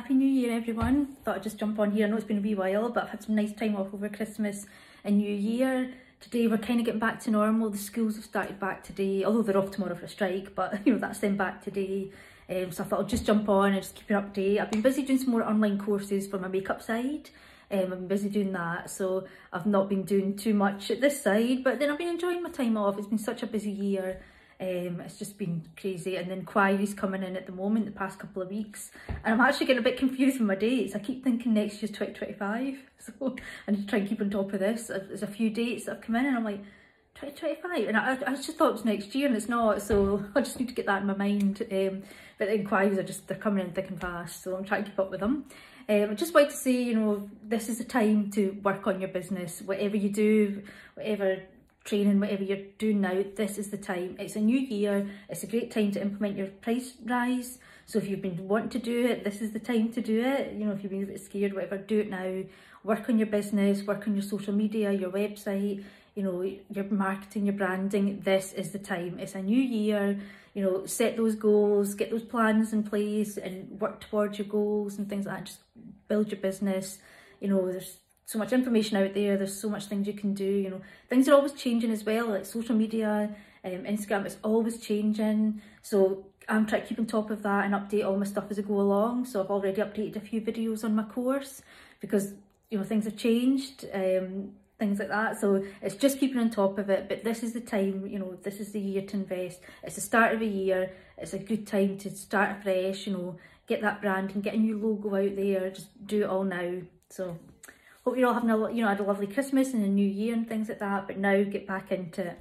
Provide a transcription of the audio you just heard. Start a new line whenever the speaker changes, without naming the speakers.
Happy New Year everyone. Thought I'd just jump on here. I know it's been a wee while but I've had some nice time off over Christmas and New Year. Today we're kind of getting back to normal. The schools have started back today, although they're off tomorrow for a strike, but you know that's them back today. Um, so I thought I'll just jump on and just keep an update. I've been busy doing some more online courses for my makeup side. Um, I've been busy doing that, so I've not been doing too much at this side, but then I've been enjoying my time off. It's been such a busy year um, it's just been crazy. And the inquiries coming in at the moment the past couple of weeks. And I'm actually getting a bit confused with my dates. I keep thinking next year's 2025 so I need to try and keep on top of this. There's a few dates that have come in and I'm like 2025 and I, I just thought it was next year and it's not. So I just need to get that in my mind. Um, but the inquiries are just they're coming in thick and fast. So I'm trying to keep up with them. Um, I just like to say you know this is the time to work on your business. Whatever you do whatever training, whatever you're doing now, this is the time. It's a new year. It's a great time to implement your price rise. So if you've been wanting to do it, this is the time to do it. You know, if you've been a bit scared, whatever, do it now. Work on your business, work on your social media, your website, you know, your marketing, your branding. This is the time. It's a new year. You know, set those goals, get those plans in place and work towards your goals and things like that. Just build your business. You know, there's so much information out there. There's so much things you can do. You know, things are always changing as well. Like social media, um, Instagram, is always changing. So I'm trying to keep on top of that and update all my stuff as I go along. So I've already updated a few videos on my course because you know things have changed. Um, things like that so it's just keeping on top of it but this is the time you know this is the year to invest it's the start of a year it's a good time to start afresh you know get that brand and get a new logo out there just do it all now so Hope you're all having a, you know, had a lovely Christmas and a new year and things like that. But now get back into it.